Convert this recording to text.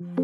you